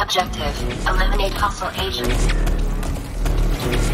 Objective. Eliminate hostile agents.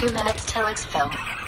Two minutes till it's filled.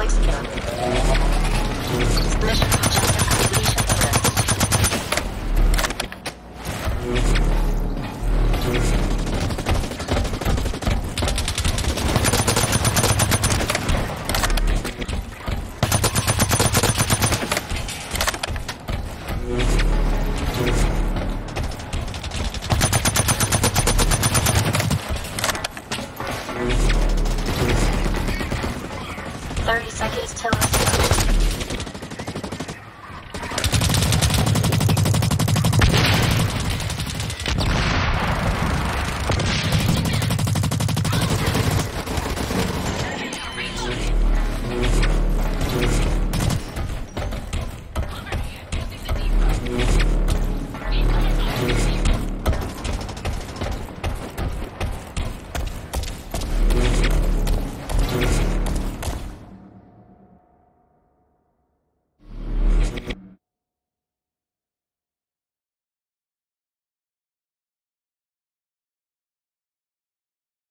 Exfil. Mission